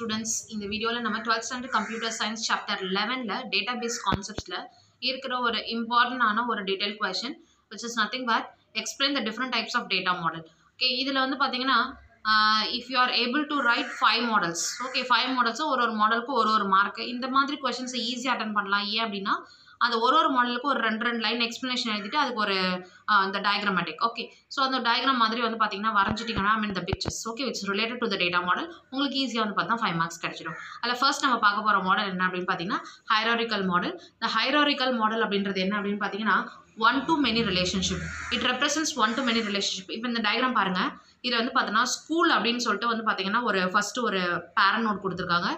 Students இந்த வீடியோவில் நம்ம twelfth standard computer science chapter லெவனில் டேட்டாபேஸ் கான்செப்ட்ஸில் இருக்கிற ஒரு இம்பார்ட்டண்டான ஒரு detail question which is nothing but explain the different types of data model okay இதில் வந்து பார்த்தீங்கன்னா if you are able to write five models okay five மாடல்ஸும் ஒரு ஒரு மாடலுக்கும் ஒரு ஒரு மார்க் இந்த மாதிரி கொஷின்ஸை ஈஸியாக அட்டன் பண்ணலாம். ஏன் அப்படின்னா அந்த ஒரு ஒரு மாடலுக்கும் ஒரு ரெண்டு ரெண்டு லைன் எக்ஸ்ப்ளனேஷன் எழுதிட்டு அதுக்கு ஒரு இந்த டயக்ராமேட்டிக் ஓகே ஸோ அந்த டயக்ராம் மாதிரி வந்து பார்த்தீங்கன்னா வரைஞ்சிட்டிங்கன்னா மீன் இந்த pictures okay which related to the data model உங்களுக்கு ஈஸியாக வந்து பார்த்தா ஃபைவ் மார்க்ஸ் கிடைச்சிடும். அதில் ஃபர்ஸ்ட் நம்ம பார்க்க போகிற மாடல் என்ன அப்படின்னு பார்த்தீங்கன்னா ஹைராரிக்கல் மாடல் இந்த ஹைராரிக்கல் மாடல் அப்படின்றது என்ன அப்படின்னு பார்த்தீங்கன்னா one to many relationship it represents one to many relationship இப்போ இந்த டயக்ராம் பாருங்கள் இதில் வந்து பார்த்தீங்கன்னா ஸ்கூல் அப்படின்னு சொல்லிட்டு வந்து பார்த்தீங்கன்னா ஒரு ஃபஸ்ட்டு ஒரு பேரண்ட் நோட் கொடுத்துருக்காங்க.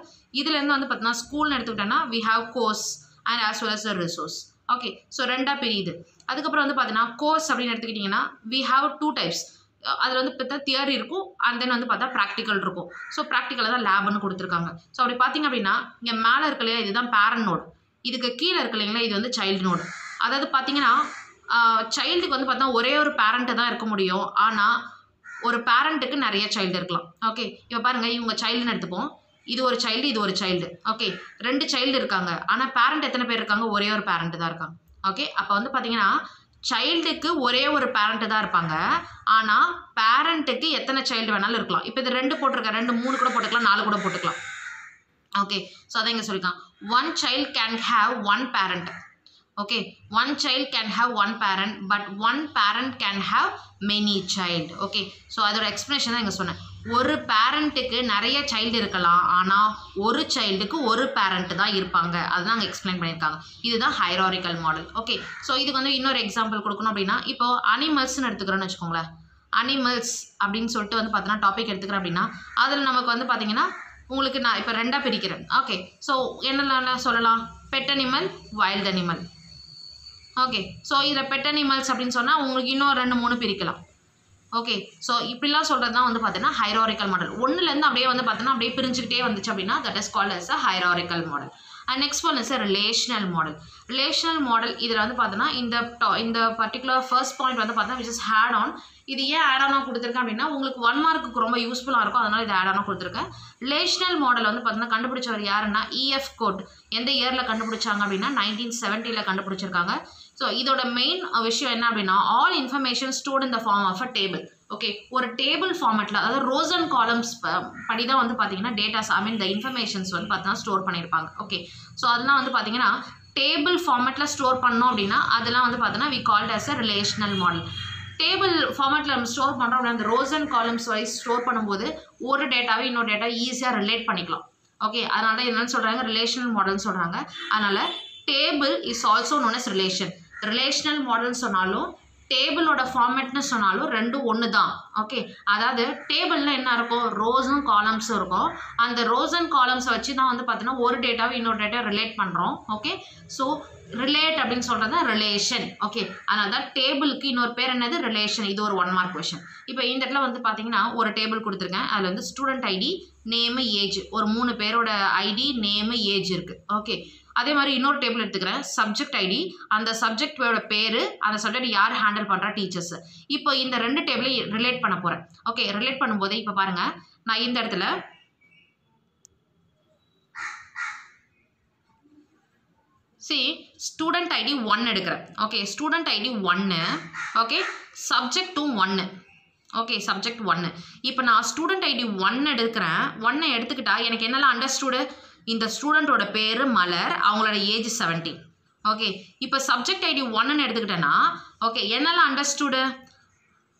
இதுலேருந்து வந்து பார்த்தீங்கன்னா ஸ்கூல்னு எடுத்துக்கிட்டோன்னா we have course and as well as a resource okay so ரெண்டாக பிரியுது. அதுக்கப்புறம் வந்து பார்த்தீங்கன்னா கோர்ஸ் அப்படின்னு எடுத்துக்கிட்டிங்கன்னா வி ஹாவ் டூ டைப்ஸ் அதில் வந்து பார்த்தா தியரி இருக்கும் அண்ட் தென் வந்து பார்த்தா ப்ராக்டிக்கல் இருக்கும். ஸோ ப்ராக்டிக்கலாக தான் லேப்னு கொடுத்துருக்காங்க. ஸோ அப்படி பார்த்தீங்க அப்படின்னா இங்கே மேலே இருக்கு இல்லையா இதுதான் பேரண்ட் நோட் இதுக்கு கீழே இருக்கு இல்லைங்களா இது வந்து சைல்டு நோடு அதாவது பார்த்தீங்கன்னா சைல்டுக்கு வந்து பார்த்தா ஒரே ஒரு பேரண்ட்டு தான் இருக்க முடியும். ஆனால் ஒரு பேரண்ட்டுக்கு நிறைய சைல்டு இருக்கலாம். ஓகே இப்போ பாருங்கள் இவங்க சைல்டுன்னு எடுத்துப்போம். இது ஒரு சைல்டு இது ஒரு சைல்டு ஓகே ரெண்டு சைல்டு இருக்காங்க. ஆனால் பேரண்ட் எத்தனை பேர் இருக்காங்க? ஒரே ஒரு பேரண்ட் தான் இருக்காங்க. ஓகே அப்போ வந்து பார்த்தீங்கன்னா சைல்டுக்கு ஒரே ஒரு பேரண்ட்டு தான் இருப்பாங்க. ஆனால் பேரண்ட்டுக்கு எத்தனை சைல்டு வேணாலும் இருக்கலாம். இப்போ இது ரெண்டு போட்டிருக்கேன் ரெண்டு மூணு கூட போட்டுக்கலாம் நாலு கூட போட்டுக்கலாம். ஓகே ஸோ அதான் இங்கே சொல்லிக்கலாம் one child can have one parent okay one child can have one parent but one parent can have many child okay so அதோட எக்ஸ்ப்ளனேஷன் தான் இங்கே சொன்னேன். ஒரு பேரண்ட்டுக்கு நிறைய சைல்டு இருக்கலாம். ஆனால் ஒரு சைல்டுக்கு ஒரு பேரண்ட் தான் இருப்பாங்க. அதுதான் அங்கே எக்ஸ்பிளைன் பண்ணியிருக்காங்க. இதுதான் ஹைராரிக்கல் மாடல் ஓகே ஸோ இதுக்கு வந்து இன்னொரு எக்ஸாம்பிள் கொடுக்கணும் அப்படின்னா இப்போ அனிமல்ஸ்னு எடுத்துக்கிறோன்னு வச்சுக்கோங்களேன். அனிமல்ஸ் அப்படின்னு சொல்லிட்டு வந்து பார்த்தீங்கன்னா டாபிக் எடுத்துக்கிறேன் அப்படின்னா அதில் நமக்கு வந்து பார்த்தீங்கன்னா உங்களுக்கு நான் இப்போ ரெண்டாக பிரிக்கிறேன். ஓகே ஸோ என்னென்ன சொல்லலாம்? Pet animal wild animal okay so இதில் பெட் அனிமல்ஸ் அப்படின்னு சொன்னால் உங்களுக்கு இன்னும் ரெண்டு மூணு பிரிக்கலாம். ஓகே ஸோ இப்படிலாம் சொல்கிறது தான் வந்து பார்த்தீங்கன்னா ஹைராரிக்கல் மாடல் ஒன்றுலேருந்து அப்படியே வந்து பார்த்தீங்கன்னா அப்படியே பிரிஞ்சுக்கிட்டே வந்துச்சு அப்படின்னா that is called as a hierarchical model and next one is a relational model relational model இதில் வந்து பார்த்தோன்னா இந்த இந்த பர்டிகுலர் ஃபர்ஸ்ட் பாயிண்ட் வந்து பார்த்தா விச் இஸ் ஹேட் ஆன் இது ஏன் ஆட் ஆனாக கொடுத்துருக்கேன் அப்படின்னா உங்களுக்கு ஒன் மார்க்குக்கு ரொம்ப யூஸ்ஃபுல்லாக இருக்கும் அதனால் இது ஆட் ஆனாக கொடுத்துருக்கேன். ரிலேஷனல் மாடல் வந்து பார்த்தீங்கன்னா கண்டுபிடிச்சவர் யாருன்னா இஎஃப் கோட் எந்த இயரில் கண்டுபிடிச்சாங்க அப்படின்னா நைன்டீன் செவன்ட்டியில் கண்டுபிடிச்சிருக்காங்க. ஸோ இதோட மெயின் விஷயம் என்ன அப்படின்னா all information stored in the form of a table okay ஒரு டேபிள் ஃபார்மேட்டில் அதாவது ரோஸ் அண்ட் காலம்ஸ் படி தான் வந்து பார்த்தீங்கன்னா டேட்டாஸ் ஐ மீன் த இன்ஃபர்மேஷன்ஸ் வந்து பார்த்தீங்கன்னா ஸ்டோர் பண்ணியிருப்பாங்க ஓகே ஸோ அதெல்லாம் வந்து பார்த்தீங்கன்னா டேபிள் ஃபார்மேட்டில் ஸ்டோர் பண்ணோம் அப்படின்னா அதெல்லாம் வந்து பார்த்தீங்கன்னா we called as a relational model table ஃபார்மேட்டில் நம்ம ஸ்டோர் பண்ணுறோம் அப்படின்னா அந்த rows and columns wise store பண்ணும்போது ஒரு டேட்டாவை இன்னொரு டேட்டா ஈஸியாக ரிலேட் பண்ணிக்கலாம். ஓகே அதனால என்னென்னு சொல்கிறாங்க ரிலேஷனல் மாடல்னு சொல்கிறாங்க அதனால் table is also known as relation relational model சொன்னாலும் டேபிளோட ஃபார்மேட்னு சொன்னாலும் ரெண்டும் ஒன்று தான் ஓகே அதாவது டேபிளில் என்ன இருக்கும்? ரோஸும் காலம்ஸும் இருக்கும். அந்த ரோஸ் அண்ட் காலம்ஸை வச்சு தான் வந்து பார்த்தீங்கன்னா ஒரு டேட்டாவை இன்னொரு டேட்டா ரிலேட் பண்ணுறோம் ஓகே ஸோ ரிலேட் அப்படின்னு சொல்கிறது ரிலேஷன் ஓகே அதனால தான் டேபிளுக்கு இன்னொரு பேர் என்னது? ரிலேஷன் இது ஒரு ஒன் மார்க் கொஷின் இப்போ இந்த இடத்துல வந்து பார்த்தீங்கன்னா ஒரு டேபிள் கொடுத்துருக்கேன். அதில் வந்து ஸ்டூடெண்ட் ஐடி நேமு ஏஜ் ஒரு மூணு பேரோட ஐடி நேமு ஏஜ் இருக்குது ஓகே அதே மாதிரி இன்னொரு டேபிள் எடுத்துக்கிறேன். சப்ஜெக்ட் ஐடி அந்த சப்ஜெக்டோட பேர் அந்த சப்ஜெக்ட் யார் ஹேண்டில் பண்ணுறா டீச்சர்ஸ் இப்போ இந்த ரெண்டு டேபிளையும் ரிலேட் பண்ண போகிறேன் ஓகே ரிலேட் பண்ணும்போது இப்போ பாருங்கள் நான் இந்த இடத்துல சி ஸ்டூடெண்ட் ஐடி ஒன் எடுக்கிறேன். ஓகே ஸ்டூடெண்ட் ஐடி ஒன்று ஓகே சப்ஜெக்டும் ஒன்று ஓகே சப்ஜெக்ட் ஒன்று இப்போ நான் ஸ்டூடெண்ட் ஐடி ஒன் எடுக்கிறேன். ஒன்னை எடுத்துக்கிட்டா எனக்கு என்னெல்லாம் அண்டர்ஸ்டூடு இந்த ஸ்டூடெண்ட்டோட பேர் மலர் அவங்களோட ஏஜ் செவன்டீன் ஓகே இப்போ சப்ஜெக்ட் ஐடி ஒன்னு எடுத்துக்கிட்டேன்னா ஓகே என்னெல்லாம் அண்டர்ஸ்டூடு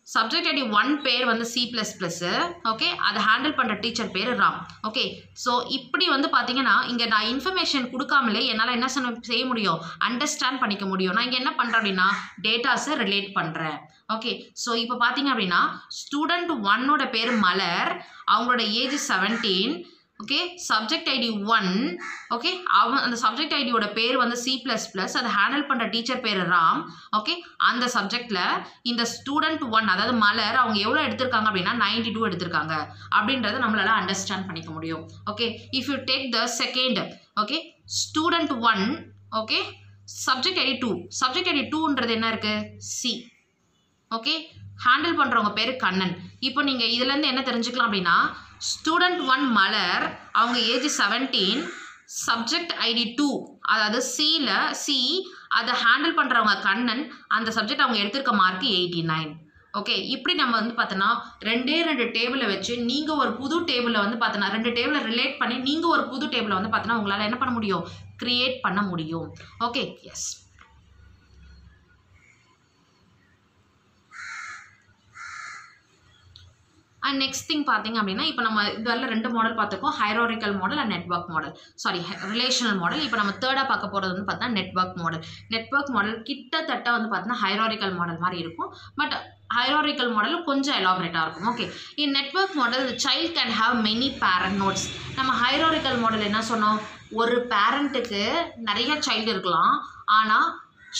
சப்ஜெக்ட் ஐடி ஒன் பேர் வந்து சி ப்ளஸ் ப்ளஸ்ஸு ஓகே அதை ஹேண்டில் பண்ணுற டீச்சர் பேர் ராம். ஓகே ஸோ இப்படி வந்து பார்த்தீங்கன்னா இங்கே நான் இன்ஃபர்மேஷன் கொடுக்காமலே என்னால் என்ன செய்ய முடியும்? அண்டர்ஸ்டாண்ட் பண்ணிக்க முடியும். நான் இங்கே என்ன பண்ணுறேன் அப்படின்னா டேட்டாஸை ரிலேட் பண்ணுறேன் ஓகே ஸோ இப்போ பார்த்தீங்க அப்படின்னா ஸ்டூடெண்ட் ஒன்னோட பேர் மலர் அவங்களோட age seventeen okay subject ID one okay அவன் அந்த சப்ஜெக்ட் ஐடியோட பேர் வந்து சி ப்ளஸ் ப்ளஸ் அதை ஹேண்டில் பண்ணுற டீச்சர் பேர் ராம். ஓகே அந்த சப்ஜெக்டில் இந்த ஸ்டூடெண்ட் ஒன் அதாவது மலர் அவங்க எவ்வளோ எடுத்திருக்காங்க அப்படின்னா நைன்டி டூ எடுத்திருக்காங்க. அப்படின்றத நம்மளால் அண்டர்ஸ்டாண்ட் பண்ணிக்க முடியும். Okay if you take the second okay student one okay subject ID two subject ID டூன்றது என்ன இருக்குது சி ஓகே ஹேண்டில் பண்ணுறவங்க பேர் கண்ணன். இப்போ நீங்கள் இதுலேருந்து என்ன தெரிஞ்சுக்கலாம் அப்படின்னா ஸ்டூடெண்ட் ஒன் மலர் அவங்க age seventeen subject ID two அதாவது சியில் சி அதை ஹேண்டில் பண்ணுறவங்க கண்ணன் அந்த சப்ஜெக்ட் அவங்க எடுத்திருக்க மார்க் எயிட்டி நைன் ஓகே இப்படி நம்ம வந்து பார்த்தோன்னா ரெண்டே ரெண்டு டேபிளை வச்சு நீங்கள் ஒரு புது டேபிளில் வந்து பார்த்தோன்னா ரெண்டு டேபிளை ரிலேட் பண்ணி நீங்கள் ஒரு புது டேபிளை வந்து பார்த்தோன்னா உங்களால் என்ன பண்ண முடியும்? க்ரியேட் பண்ண முடியும். Okay yes and next thing பார்த்தீங்க அப்படின்னா இப்போ நம்ம இதுவரை ரெண்டு மாடல் பார்த்துருக்கோம். Hierarchical model and network model sorry relational model இப்போ நம்ம தேர்டாக பார்க்க போகிறது வந்து பார்த்தா நெட்ஒர்க் மாடல் நெட்ஒர்க் மாடல் கிட்டத்தட்ட வந்து பார்த்தீங்கன்னா ஹைரோரிக்கல் மாடல் மாதிரி இருக்கும். பட் ஹைரோரிக்கல் மாடல் கொஞ்சம் எலாபரேட்டாக இருக்கும். Okay in network model child can have many parent nodes நம்ம ஹைரோரிக்கல் மாடல் என்ன சொன்னோம்? ஒரு பேரண்ட்டுக்கு நிறைய சைல்டு இருக்கலாம். ஆனால்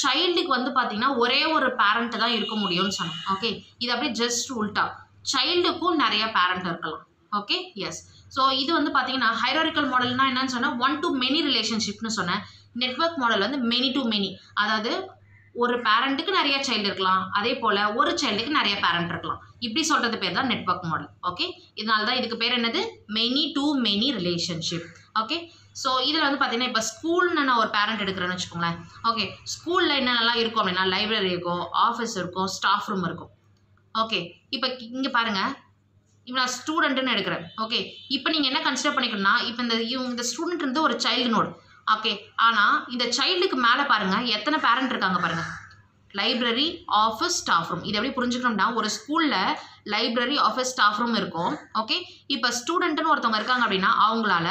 சைல்டுக்கு வந்து பார்த்தீங்கன்னா ஒரே ஒரு பேரண்ட்டு தான் இருக்க முடியும்னு சொன்னோம். ஓகே இது அப்படியே ஜஸ்ட் உல்ட்டா சைல்டுக்கும் நிறைய பேரண்ட் இருக்கலாம். ஓகே எஸ் ஸோ இது வந்து பார்த்தீங்கன்னா ஹைராரிக்கல் மாடல்னா என்னன்னு சொன்னால் ஒன் டு மெனி ரிலேஷன்ஷிப்னு சொன்னேன். நெட்ஒர்க் மாடல் வந்து மெனி டு மெனி அதாவது ஒரு பேரண்ட்டுக்கு நிறைய சைல்டு இருக்கலாம். அதே போல் ஒரு சைல்டுக்கு நிறைய பேரண்ட் இருக்கலாம். இப்படி சொல்கிறது பேர் தான் நெட்ஒர்க் மாடல் ஓகே இதனால தான் இதுக்கு பேர் என்னது? Many to many relationship okay so இதில் வந்து பார்த்தீங்கன்னா இப்போ ஸ்கூல்னு நான் ஒரு பேரண்ட் எடுக்கிறேன்னு வச்சுக்கோங்களேன். ஓகே ஸ்கூலில் என்னென்னலாம் இருக்கும் அப்படின்னா லைப்ரரி இருக்கும் ஆஃபீஸ் இருக்கும் ஸ்டாஃப் ரூம் இருக்கும். ஓகே இப்போ இங்கே பாருங்கள் இப்போ நான் ஸ்டூடெண்ட்டுன்னு எடுக்கிறேன். ஓகே இப்போ நீங்கள் என்ன கன்சிடர் பண்ணிக்கணும்னா இப்போ இந்த இவங்க இந்த ஸ்டூடெண்ட் இருந்து ஒரு சைல்டு நோடு ஓகே ஆனால் இந்த சைல்டுக்கு மேலே பாருங்கள் எத்தனை பேரண்ட் இருக்காங்க பாருங்கள் லைப்ரரி ஆஃபீஸ் ஸ்டாஃப் ரூம் இது எப்படி புரிஞ்சுக்கணும்னா ஒரு ஸ்கூலில் லைப்ரரி ஆஃபீஸ் ஸ்டாஃப் ரூம் இருக்கும். ஓகே இப்போ ஸ்டூடெண்ட்டுன்னு ஒருத்தவங்க இருக்காங்க அப்படின்னா அவங்களால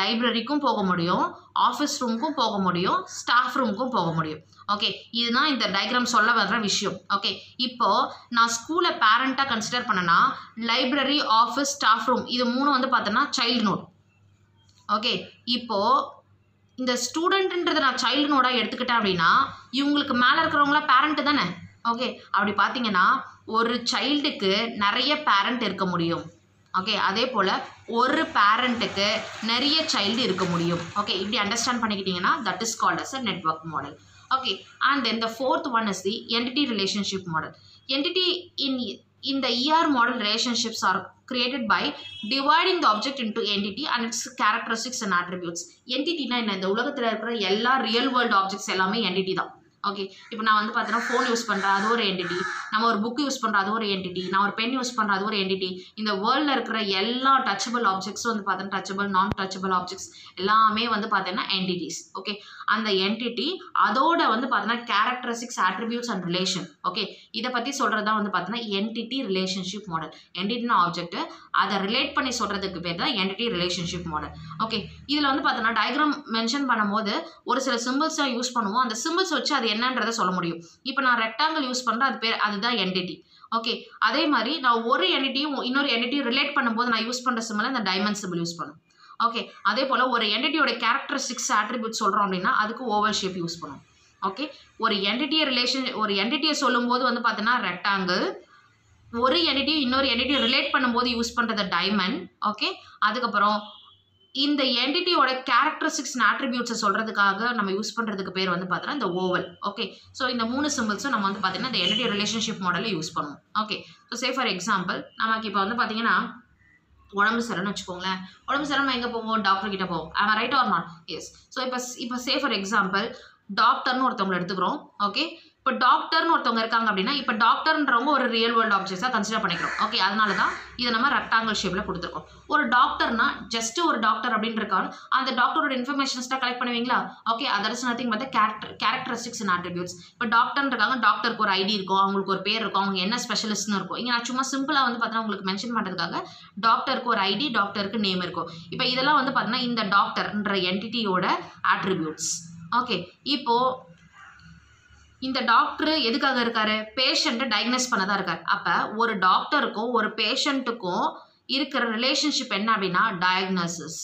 லைப்ரரிக்கும் போக முடியும் ஆஃபீஸ் ரூமுக்கும் போக முடியும் ஸ்டாஃப் ரூமுக்கும் போக முடியும். ஓகே இதுதான் இந்த டயக்ராம் சொல்ல வர்ற விஷயம். ஓகே இப்போது நான் ஸ்கூலை பேரண்ட்டாக கன்சிடர் பண்ணனா லைப்ரரி ஆஃபீஸ் ஸ்டாஃப் ரூம் இது மூணு வந்து பார்த்தோன்னா சைல்டு நோட் ஓகே இப்போது இந்த ஸ்டூடெண்ட்டுன்றதை நான் சைல்டு நோடாக எடுத்துக்கிட்டேன் அப்படின்னா இவங்களுக்கு மேலே இருக்கிறவங்களாம் பேரண்ட்டு தானே? ஓகே அப்படி பார்த்தீங்கன்னா ஒரு சைல்டுக்கு நிறைய பேரண்ட் இருக்க முடியும். ஓகே அதே போல் ஒரு பேரண்ட்டுக்கு நிறைய சைல்டு இருக்க முடியும். ஓகே இப்படி understand பண்ணிக்கிட்டீங்கன்னா that is called as a network model okay and then the fourth one is the entity relationship model entity in in the ER model relationships are created by dividing the object into entity and its characteristics and attributes entity னா என்ன இந்த உலகத்தில் இருக்கிற எல்லா real world objects எல்லாமே entity தான் okay இப்போ நான் வந்து பார்த்தீங்கன்னா ஃபோன் யூஸ் பண்ணுறேன் அது ஒரு என்டிட்டி நம்ம ஒரு புக் யூஸ் பண்ணுறோம் அது ஒரு என்டிட்டி நான் ஒரு பென் யூஸ் பண்ணுறது அது ஒரு என்டிட்டி இந்த வேர்ல்டில் இருக்கிற எல்லா டச்சபிள் ஆப்ஜெக்ட்ஸும் வந்து பார்த்தீங்கன்னா டச்சபிள் நான் டச்சபிள் ஆப்ஜெக்ட்ஸ் எல்லாமே வந்து பார்த்தீங்கன்னா என்டிட்டிஸ் ஓகே அந்த என்டிட்டி அதோட வந்து பார்த்தீங்கன்னா characteristics attributes and relation okay இதை பற்றி சொல்கிறது தான் வந்து பார்த்தீங்கன்னா என்டிட்டி ரிலேஷன்ஷிப் மாடல் என்டிட்டினா ஆப்ஜெக்ட் அதை ரிலேட் பண்ணி சொல்கிறதுக்கு பேர் தான் என்டிட்டி ரிலேஷன்ஷிப் மாடல் ஓகே இதில் வந்து பார்த்தீங்கன்னா டயக்ராம் மென்ஷன் பண்ணும்போது ஒரு சில சிம்பிள்ஸ் யூஸ் பண்ணுவோம். அந்த சிம்பிள்ஸ் வச்சு அது என்னன்றதை சொல்ல முடியும். இப்போ நான் ரெக்டாங்கிள் யூஸ் பண்ணுறேன் அது பேர் அது தான் என்டிட்டி ஓகே அதே மாதிரி நான் ஒரு என்டிட்டியும் இன்னொரு என்டிட்டியும் ரிலேட் பண்ணும்போது நான் யூஸ் பண்ணுற சிம்பிள் இந்த டைமண்ட் சிம்பிள் யூஸ் பண்ணும். ஓகே அதே போல் ஒரு என்டிட்டியோட கேரக்டரிஸ்டிக்ஸ் ஆட்ரிபியூட் சொல்கிறோம் அப்படின்னா அதுக்கு ஓவல் ஷேப் யூஸ் பண்ணும். ஓகே ஒரு என்டிட்டியை ரிலேஷன் ஒரு என்டிட்டியை சொல்லும்போது வந்து பார்த்தீங்கன்னா ரெக்டாங்கிள் ஒரு என்டிட்டியும் இன்னொரு என்டிட்டியும் ரிலேட் பண்ணும்போது யூஸ் பண்ணுறது டைமண்ட் ஓகே அதுக்கப்புறம் இந்த என்டிட்டியோட கேரக்டரிஸ்டிக்ஸ் அண்ட் ஆட்ரிபியூட்ஸை சொல்கிறதுக்காக நம்ம யூஸ் பண்ணுறதுக்கு பேர் வந்து பார்த்தீங்கன்னா இந்த ஓவல் ஓகே ஸோ இந்த மூணு சிம்பிள்ஸும் நம்ம வந்து பார்த்தீங்கன்னா இந்த என்டிட்டி ரிலேஷன்ஷிப் மாடலில் யூஸ் பண்ணுவோம். Okay so say for example நமக்கு இப்போ வந்து பார்த்தீங்கன்னா உடம்பு சரின்னு வச்சுக்கோங்களேன். உடம்பு சரி எங்கே போவோம்? டாக்டர் கிட்ட போவோம். அவன் right or not yes so இப்போ இப்போ சே ஃபார் எக்ஸாம்பிள் டாக்டர்னு ஒருத்தவங்களை எடுத்துக்கிறோம். ஓகே இப்போ டாக்டர்னு ஒருத்தவங்க இருக்காங்க அப்படின்னா இப்போ டாக்டர்ன்றவங்க ஒரு ரியல் வேர்ல்டு ஆப்ஜெக்ட்ஸாக கன்சிடர் பண்ணிக்கிறோம். ஓகே அதனால தான் இதை நம்ம ரெக்டாங்கிள் ஷேப்பில் கொடுத்துருக்கோம். ஒரு டாக்டர்னா ஜஸ்ட் ஒரு டாக்டர் அப்படின்னு இருக்காங்க அந்த டாக்டரோட இன்ஃபர்மேஷன்ஸ்லாம் கலெக்ட் பண்ணுவீங்களா? ஓகே அதர்ஸ் நத்திங் பார்த்தா கேரக்டர் கேரக்டரிஸ்டிக்ஸ் அண்ட் அட்ரிபியூட்ஸ் இப்போ டாக்டர்னு இருக்காங்க டாக்டருக்கு ஒரு ஐடி இருக்கும் அவங்களுக்கு ஒரு பேர் இருக்கும் அவங்க என்ன ஸ்பெஷலிஸ்ட்னு இருக்கும். இங்கே நான் சும்மா சிம்பிளாக வந்து பார்த்தீங்கன்னா உங்களுக்கு மென்ஷன் பண்ணுறதுக்காக டாக்டருக்கு ஒரு ஐடி டாக்டருக்கு நேம் இருக்கும். இப்போ இதெல்லாம் வந்து பார்த்தீங்கன்னா இந்த டாக்டர்ன்ற என்டிட்டியோட ஆட்ரிபியூட்ஸ் ஓகே இப்போது இந்த டாக்டர் எதுக்காக இருக்காரு? பேஷண்ட்டை டயக்னோஸ் பண்ண தான் இருக்கார். அப்போ ஒரு டாக்டருக்கும் ஒரு பேஷண்ட்டுக்கும் இருக்கிற ரிலேஷன்ஷிப் என்ன அப்படின்னா டயக்னோசிஸ்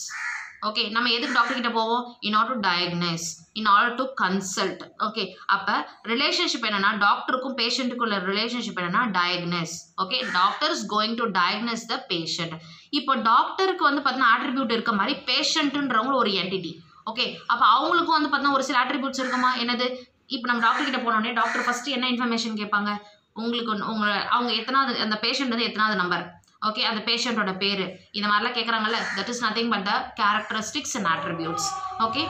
ஓகே நம்ம எதுக்கு டாக்டர் கிட்ட போவோம்? In order to diagnose in order to consult okay அப்போ ரிலேஷன்ஷிப் என்னன்னா டாக்டருக்கும் பேஷண்ட்டுக்கும் உள்ள ரிலேஷன்ஷிப் என்னன்னா diagnose okay doctor is going to diagnose the patient இப்போ டாக்டருக்கு வந்து பார்த்தீங்கன்னா ஆட்ரிபியூட் இருக்க மாதிரி பேஷண்ட்டுன்றவங்க ஒரு என்டிட்டி ஓகே அப்போ அவங்களுக்கும் வந்து பார்த்தீங்கன்னா ஒரு சில ஆட்ரிபியூட்ஸ் இருக்குமா? என்னது? இப்போ நம்ம டாக்டர் கிட்ட போனோடனே டாக்டர் ஃபர்ஸ்ட் என்ன இன்ஃபர்மேஷன் கேட்பாங்க? உங்களுக்கு ஒன்று- உங்களை அவங்க எத்தனாவது அந்த பேஷண்ட் வந்து எத்தனாவது நம்பர் ஓகே அந்த பேஷண்ட்டோட பேர். இந்த மாதிரிலாம் கேட்குறாங்கல்ல that is nothing but the characteristics and attributes okay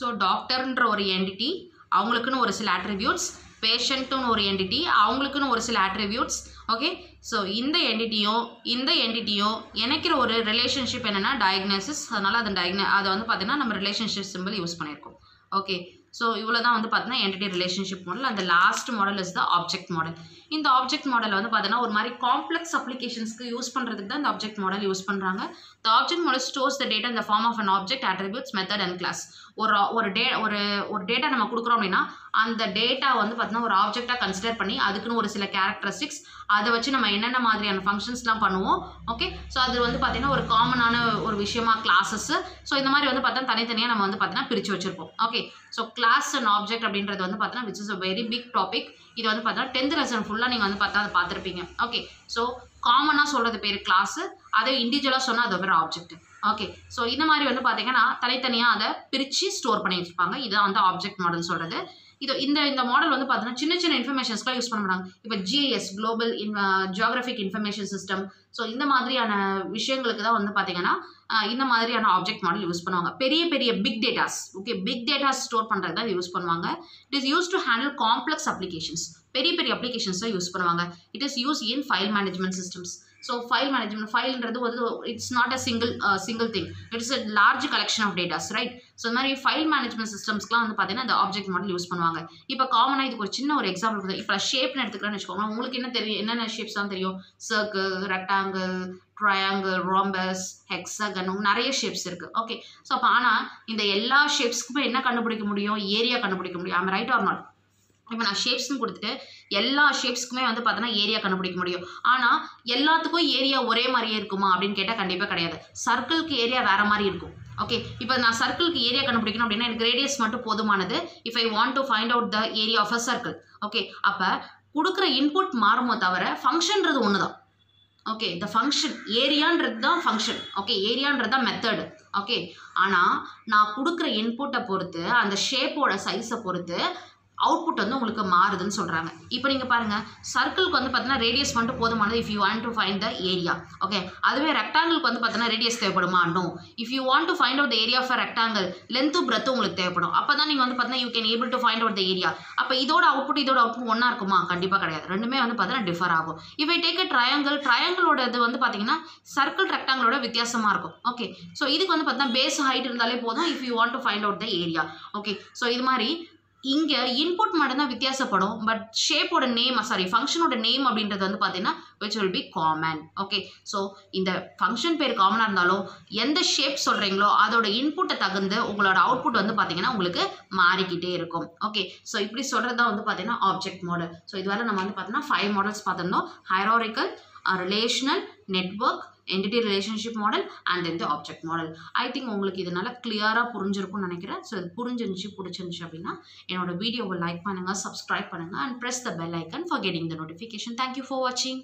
so டாக்டர்ன்ற ஒரு என்டிட்டி அவங்களுக்குன்னு ஒரு சில attributes. பேஷண்ட்டுன்னு ஒரு என்டிட்டி அவங்களுக்குன்னு ஒரு சில attributes. ஓகே ஸோ இந்த என்டிட்டியும் இந்த என்டிட்டியும் இணைக்கிற ஒரு ரிலேஷன்ஷிப் என்னென்னா டயக்னோசிஸ் அதனால் அது டயக்ன அதை வந்து பார்த்தீங்கன்னா நம்ம ரிலேஷன்ஷிப் சிம்பிள் யூஸ் பண்ணியிருக்கோம். ஓகே ஸோ இவ்வளோ தான் வந்து பார்த்தீங்கன்னா என்டிட்டி ரிலேஷன்ஷிப் மாடல் அந்த last model is the object model இந்த ஆப்ஜெக்ட் மாடல் வந்து பார்த்தீங்கன்னா ஒரு மாதிரி காம்ப்ளெக்ஸ் அப்ளிகேஷன்ஸ்க்கு யூஸ் பண்ணுறதுக்கு தான் இந்த ஆப்ஜெக்ட் மாடல் யூஸ் பண்ணுறாங்க the object model stores the data இந்த form of an object attributes method and class ஒரு ஒரு டே ஒரு ஒரு டேட்டா நம்ம கொடுக்குறோம் அப்படின்னா அந்த டேட்டா வந்து பார்த்தீங்கன்னா ஒரு ஆப்ஜெக்டாக கன்சிடர் பண்ணி அதுக்குன்னு ஒரு சில கேரக்டரிஸ்டிக்ஸ் அதை வச்சு நம்ம என்னென்ன மாதிரியான ஃபங்க்ஷன்ஸ்லாம் பண்ணுவோம் ஓகே ஸோ அது வந்து பார்த்தீங்கன்னா ஒரு காமனான ஒரு விஷயமா கிளாஸஸ் ஸோ இந்த மாதிரி வந்து பார்த்தா தனித்தனியாக நம்ம வந்து பார்த்தீங்கன்னா பிரித்து வச்சுருப்போம் okay so class and object அப்படின்றது வந்து பார்த்தீங்கன்னா which is a very big topic இது வந்து பார்த்தீங்கன்னா டென்த் லெசன் ஃபுல்லாக நீங்கள் வந்து பார்த்தா அதை பார்த்துருப்பீங்க. ஓகே ஸோ காமனாக சொல்கிறது பேர் கிளாஸு அதே இண்டிவிஜுவலாக சொன்னால் அது ஒரு ஆப்ஜெக்ட் ஓகே ஸோ இந்த மாதிரி வந்து பார்த்தீங்கன்னா தனித்தனியாக அதை பிரித்து ஸ்டோர் பண்ணி வச்சுருப்பாங்க. இதுதான் வந்து ஆப்ஜெக்ட் மாடல் சொல்கிறது இது இந்த இந்த மாடல் வந்து பார்த்தீங்கன்னா சின்ன சின்ன இன்ஃபர்மேஷன்ஸ்லாம் யூஸ் பண்ண மாட்டாங்க. இப்போ GIS global in geographic information system so இந்த மாதிரியான விஷயங்களுக்கு தான் வந்து பார்த்தீங்கன்னா uh, இந்த மாதிரியான ஆப்ஜெக்ட் மாடல் யூஸ் பண்ணுவாங்க. பெரிய பெரிய big datas okay big datas store பண்ணுறது தான் யூஸ் பண்ணுவாங்க. It is use to handle complex applications பெரிய பெரிய அப்ளிகேஷன்ஸில் யூஸ் பண்ணுவாங்க. It is use in file management systems so file management ஃபைல்ன்றது வந்து it's not a single single thing it's a large collection of datas right so இந்த மாதிரி file management சிஸ்டம்ஸ்க்குலாம் வந்து பார்த்தீங்கன்னா இந்த ஆப்ஜெக்ட் மாடல் யூஸ் பண்ணுவாங்க. இப்போ காமனாக இதுக்கு ஒரு சின்ன ஒரு எக்ஸாம்பிள் இப்போ ஷேப்னு எடுத்துக்கிறேன்னு வச்சுக்கோங்க உங்களுக்கு என்ன தெரியும்? என்னென்ன ஷேப்ஸ் தான் தெரியும்? Circle rectangle triangle rhombus hexagon நிறைய ஷேப்ஸ் இருக்குது ஓகே ஸோ அப்போ ஆனால் இந்த எல்லா ஷேப்ஸ்க்குமே என்ன கண்டுபிடிக்க முடியும்? ஏரியா கண்டுபிடிக்க முடியும். ஐம் ரைட் ஆர் நாட் இப்போ நான் ஷேப்ஸ்னு கொடுத்துட்டு எல்லா ஷேப்ஸ்க்குமே வந்து பார்த்தோன்னா ஏரியா கண்டுபிடிக்க முடியும். ஆனால் எல்லாத்துக்கும் ஏரியா ஒரே மாதிரியே இருக்குமா அப்படின்னு கேட்டால் கண்டிப்பாக கிடையாது. சர்க்கிளுக்கு ஏரியா வேறு மாதிரி இருக்கும். ஓகே இப்போ நான் சர்க்கிளுக்கு ஏரியா கண்டுபிடிக்கணும் அப்படின்னா எனக்கு ரேடியஸ் மட்டும் போதுமானது. If I want to find out the area of a circle okay அப்போ கொடுக்குற இன்புட் மாறுமோ தவிர ஃபங்க்ஷன்றது ஒன்று தான் ஓகே த ஃபங்க்ஷன் ஏரியான்றது தான் ஃபங்க்ஷன் ஓகே ஏரியான்றது தான் மெத்தடு ஓகே ஆனால் நான் கொடுக்குற இன்புட்டை பொறுத்து அந்த ஷேப்போட சைஸை பொறுத்து அவுட்புட் வந்து உங்களுக்கு மாறுதுன்னு சொல்கிறாங்க இப்போ நீங்கள் பாருங்கள் சர்க்கிளுக்கு வந்து பார்த்தீங்கன்னா ரேடியஸ் மட்டும் போதுமானது if you want to find the area okay அதுவே ரெக்டாங்கிளுக்கு வந்து பார்த்தீங்கன்னா ரேடியஸ் தேவைப்படுமா? No if you want to find out the area for rectangle length breadth உங்களுக்கு தேவைப்படும். அப்போ தான் நீங்கள் வந்து பார்த்தீங்கன்னா you can able to find out the area அப்போ இதோட அவுட்புட் இதோட அவுட்புட் ஒன்றா இருக்குமா? கண்டிப்பாக கிடையாது. ரெண்டுமே வந்து பார்த்தீங்கன்னா டிஃபர் ஆகும். இவை டேக் அ ட்ரையாங்கிள் ட்ரையாங்கிளோட இது வந்து பார்த்தீங்கன்னா சர்க்கிள் ரெக்டாங்கிளோட வித்தியாசமாக இருக்கும். ஓகே ஸோ இதுக்கு வந்து பார்த்தீங்கன்னா பேஸ் ஹைட் இருந்தாலே போதும் if you want to find out the area okay so இது மாதிரி இங்கே இன்புட் மட்டும்தான் வித்தியாசப்படும் பட் ஷேப்போட நேம் சாரி ஃபங்க்ஷனோட நேம் அப்படின்றது வந்து பார்த்தீங்கன்னா which will be common okay so இந்த ஃபங்க்ஷன் பேர் காமனாக இருந்தாலும் எந்த ஷேப் சொல்கிறீங்களோ அதோட இன்புட்டை தகுந்து உங்களோட அவுட்புட் வந்து பார்த்தீங்கன்னா உங்களுக்கு மாறிக்கிட்டே இருக்கும். ஓகே ஸோ இப்படி சொல்கிறது தான் வந்து பார்த்தீங்கன்னா ஆப்ஜெக்ட் மாடல் ஸோ இதுவரை நம்ம வந்து பார்த்தீங்கன்னா ஃபைவ் மாடல்ஸ் பார்த்துருந்தோம். Hierarchical relational network entity relationship model and then the object model I think உங்களுக்கு இதனால் கிளியராக புரிஞ்சிருக்கும்னு நினைக்கிறேன். ஸோ இது புரிஞ்சிருந்துச்சு பிடிச்சிருந்துச்சு அப்படின்னா என்னோட வீடியோவை லைக் பண்ணுங்கள் சப்ஸ்கிரைப் பண்ணுங்கள் and press the bell icon for getting the notification thank you for வாட்சிங்